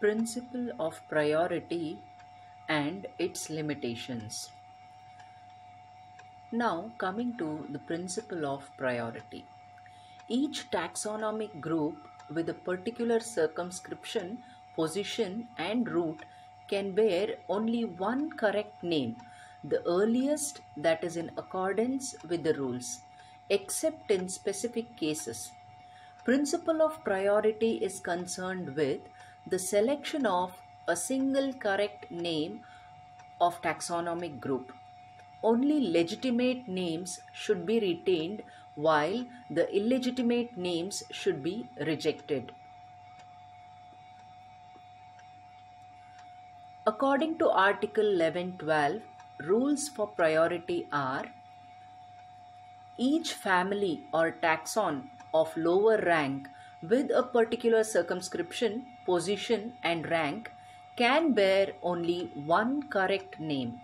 Principle of priority and its limitations. Now, coming to the principle of priority. Each taxonomic group with a particular circumscription, position, and root can bear only one correct name, the earliest that is in accordance with the rules, except in specific cases. Principle of priority is concerned with the selection of a single correct name of taxonomic group. Only legitimate names should be retained while the illegitimate names should be rejected. According to Article 1112, rules for priority are each family or taxon of lower rank with a particular circumscription, position, and rank can bear only one correct name.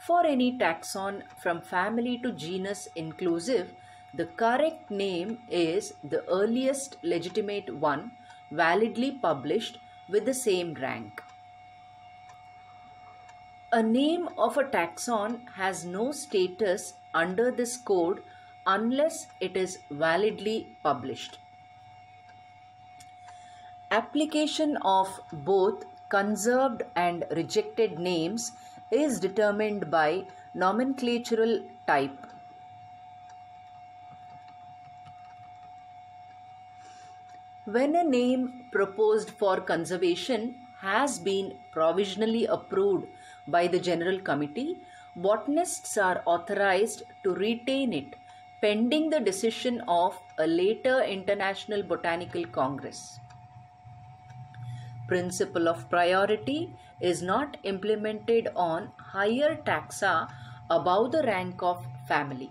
For any taxon from family to genus inclusive, the correct name is the earliest legitimate one validly published with the same rank. A name of a taxon has no status under this code unless it is validly published. Application of both conserved and rejected names is determined by nomenclatural type. When a name proposed for conservation has been provisionally approved by the General Committee, botanists are authorized to retain it pending the decision of a later International Botanical Congress. Principle of priority is not implemented on higher taxa above the rank of family.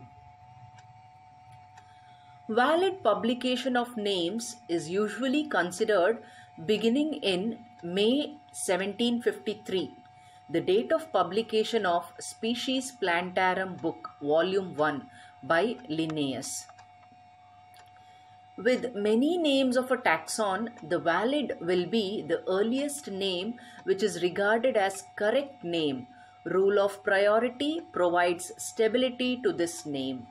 Valid publication of names is usually considered beginning in May 1753, the date of publication of Species Plantarum Book, Volume 1 by Linnaeus. With many names of a taxon, the valid will be the earliest name which is regarded as correct name. Rule of priority provides stability to this name.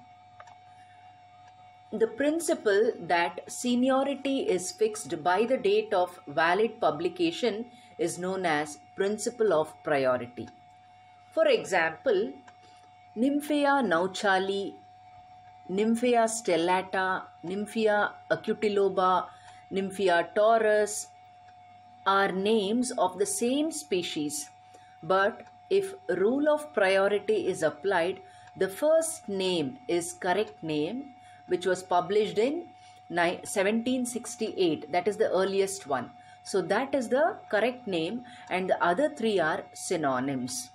The principle that seniority is fixed by the date of valid publication is known as principle of priority. For example, Nymphaea nouchali Nymphaea stellata, Nymphaea acutiloba, Nymphaea torus are names of the same species. But if rule of priority is applied, the first name is correct name which was published in 1768. That is the earliest one. So that is the correct name and the other three are synonyms.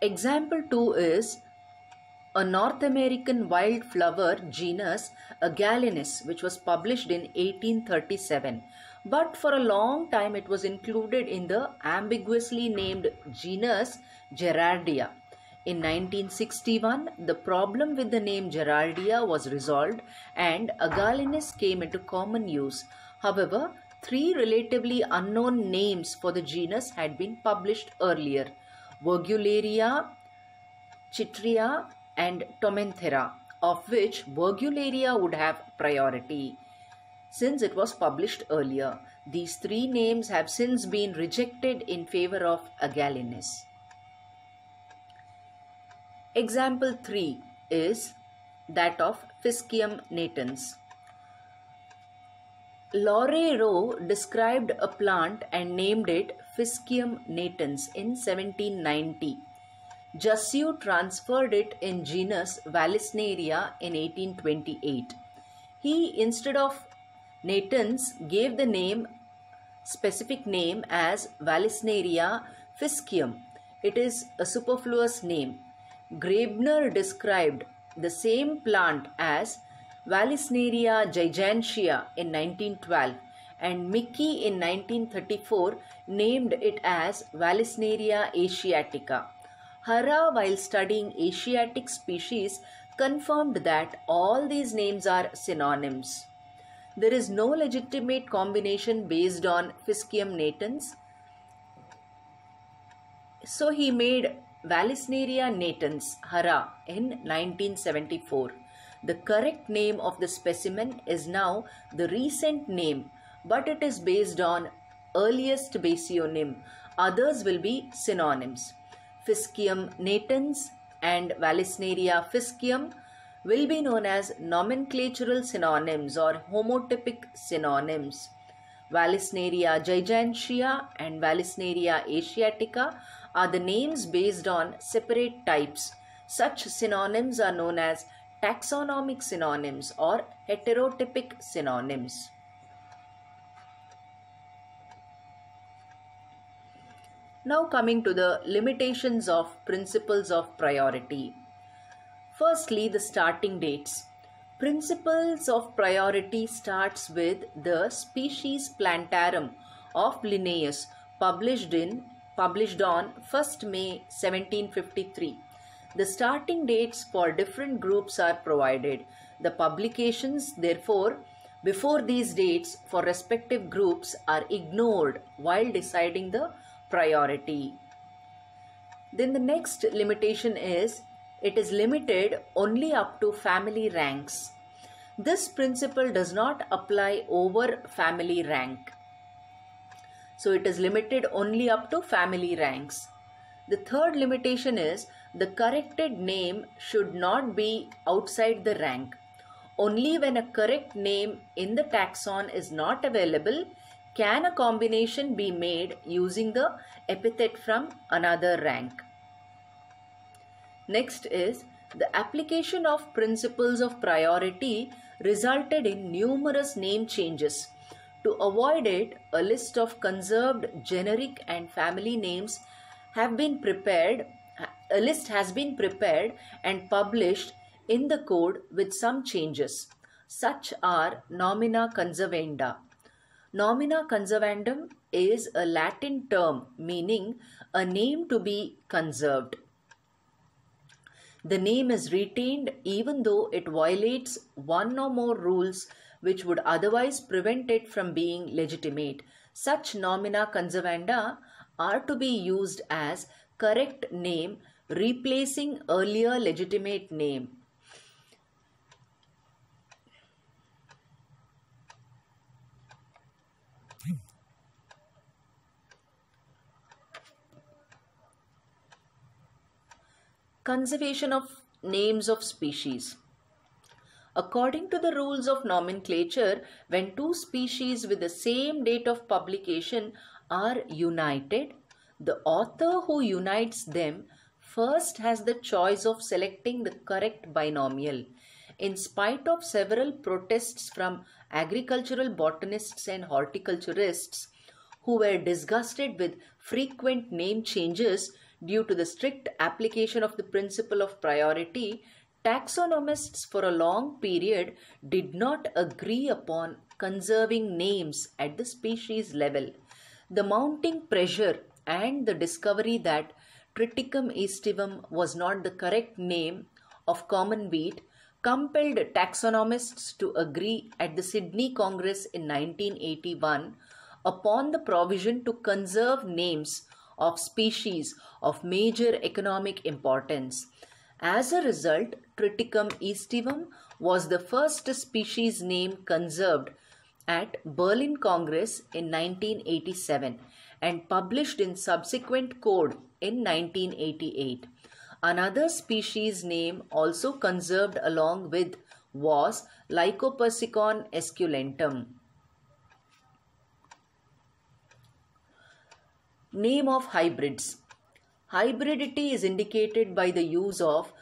Example 2 is a North American wildflower genus Agalinis which was published in 1837 but for a long time it was included in the ambiguously named genus Gerardia. In 1961 the problem with the name Gerardia was resolved and Agalinis came into common use. However, three relatively unknown names for the genus had been published earlier. Virgularia, Chytria and Tomanthera, of which Virgularia would have priority since it was published earlier. These three names have since been rejected in favor of Agalinis. Example 3 is that of Physkium natans. Rowe described a plant and named it Physkium natans in 1790. Jussieu transferred it in genus Vallisneria in 1828. He, instead of natans, gave the name specific name as Vallisneria physkium. It is a superfluous name. Graebner described the same plant as Vallisneria gigantea in 1912 and Miki in 1934 named it as Vallisneria asiatica. Hara, while studying Asiatic species, confirmed that all these names are synonyms. There is no legitimate combination based on Physkium natans. So he made Vallisneria natans Hara in 1974. The correct name of the specimen is now the recent name, but it is based on earliest basionym. Others will be synonyms. Physkium natans and Vallisneria physkium will be known as nomenclatural synonyms or homotypic synonyms. Vallisneria gigantea and Vallisneria asiatica are the names based on separate types. Such synonyms are known as taxonomic synonyms or heterotypic synonyms. Now coming to the limitations of principles of priority. Firstly, the starting dates. Principles of priority starts with the species plantarum of Linnaeus published in published on 1st May 1753. The starting dates for different groups are provided. The publications, therefore, before these dates for respective groups are ignored while deciding the priority. Then the next limitation is it is limited only up to family ranks. This principle does not apply over family rank. So it is limited only up to family ranks. The third limitation is the corrected name should not be outside the rank. Only when a correct name in the taxon is not available can a combination be made using the epithet from another rank. Next is the application of principles of priority resulted in numerous name changes. To avoid it, a list of conserved generic and family names have been prepared a list has been prepared and published in the code with some changes. Such are nomina conservanda. Nomina conservandum is a Latin term meaning a name to be conserved. The name is retained even though it violates one or more rules which would otherwise prevent it from being legitimate. Such nomina conservanda are to be used as correct name replacing earlier legitimate name. Conservation of names of species. According to the rules of nomenclature, when two species with the same date of publication are united, the author who unites them first has the choice of selecting the correct binomial. In spite of several protests from agricultural botanists and horticulturists who were disgusted with frequent name changes due to the strict application of the principle of priority, taxonomists for a long period did not agree upon conserving names at the species level. The mounting pressure and the discovery that Triticum aestivum was not the correct name of common wheat compelled taxonomists to agree at the Sydney Congress in 1981 upon the provision to conserve names of species of major economic importance. As a result, Triticum aestivum was the first species name conserved at Berlin Congress in 1987 and published in subsequent code in 1988. Another species name also conserved along with was Lycopersicon esculentum. Name of hybrids. Hybridity is indicated by the use of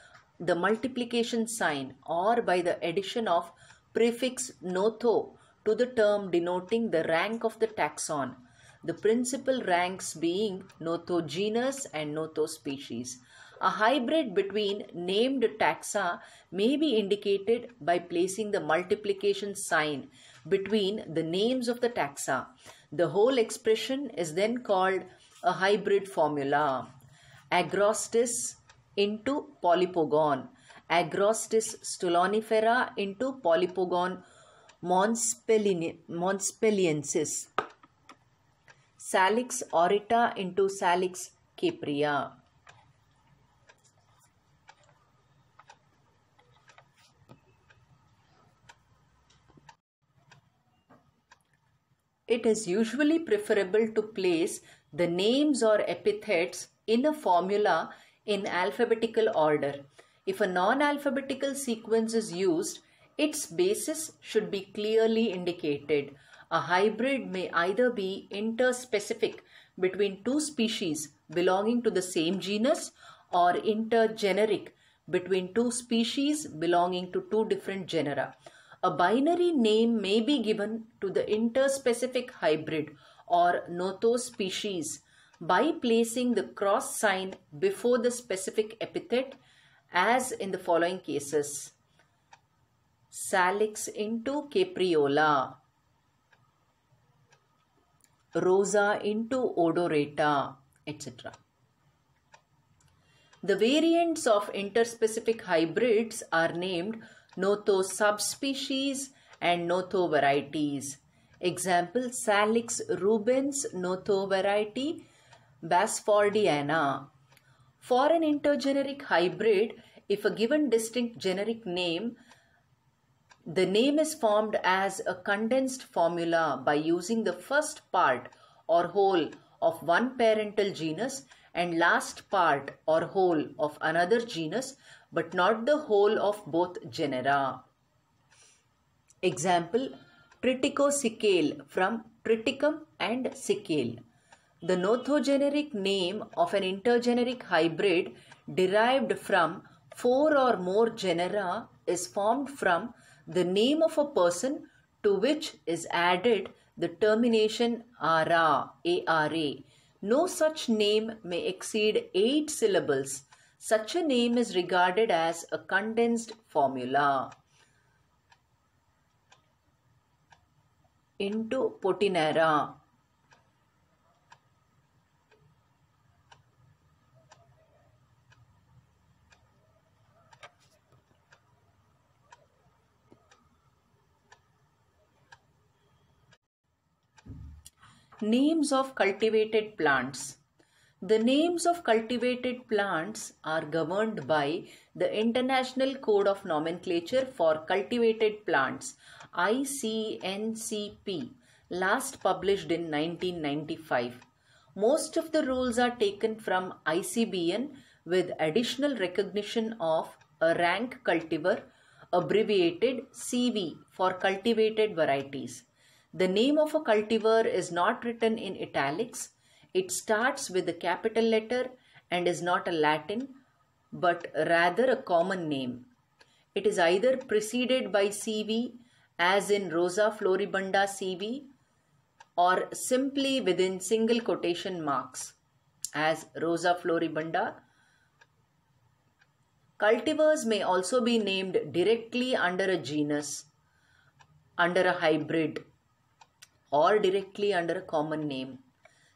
the multiplication sign or by the addition of prefix notho to the term denoting the rank of the taxon the principal ranks being notho genus and notho species. A hybrid between named taxa may be indicated by placing the multiplication sign between the names of the taxa. The whole expression is then called a hybrid formula. Agrostis into Polypogon. Agrostis stolonifera into Polypogon monspeliensis. Salix aurita into Salix caprea. It is usually preferable to place the names or epithets in a formula in alphabetical order. If a non-alphabetical sequence is used, its basis should be clearly indicated. A hybrid may either be interspecific between two species belonging to the same genus or intergeneric between two species belonging to two different genera. A binary name may be given to the interspecific hybrid or notho species by placing the cross sign before the specific epithet as in the following cases. Salix into capreola, Rosa into odorata, etc. The variants of interspecific hybrids are named Notho subspecies and Notho varieties. Example Salix rubens Notho variety Basfordiana. For an intergeneric hybrid, if a given distinct generic name, the name is formed as a condensed formula by using the first part or whole of one parental genus and last part or whole of another genus but not the whole of both genera. Example Triticosecale from Triticum and Secale. The nothogeneric name of an intergeneric hybrid derived from four or more genera is formed from the name of a person to which is added the termination ara, ara. No such name may exceed eight syllables such a name is regarded as a condensed formula. Into Potinara. Names of cultivated plants the names of cultivated plants are governed by the International Code of Nomenclature for Cultivated Plants ICNCP last published in 1995. Most of the rules are taken from ICBN with additional recognition of a rank cultivar abbreviated CV for cultivated varieties. The name of a cultivar is not written in italics it starts with a capital letter and is not a Latin but rather a common name. It is either preceded by CV as in Rosa floribunda CV or simply within single quotation marks as Rosa floribunda. Cultivars may also be named directly under a genus, under a hybrid or directly under a common name.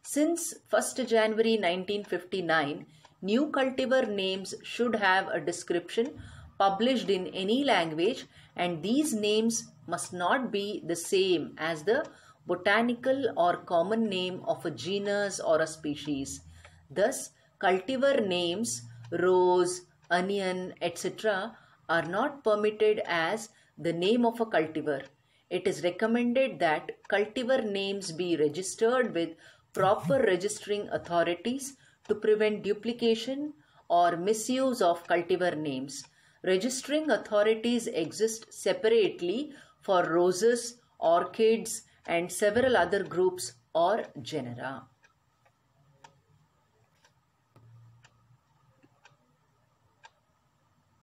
Since 1st January 1959, new cultivar names should have a description published in any language and these names must not be the same as the botanical or common name of a genus or a species. Thus, cultivar names, rose, onion, etc. are not permitted as the name of a cultivar. It is recommended that cultivar names be registered with proper registering authorities to prevent duplication or misuse of cultivar names. Registering authorities exist separately for roses, orchids and several other groups or genera.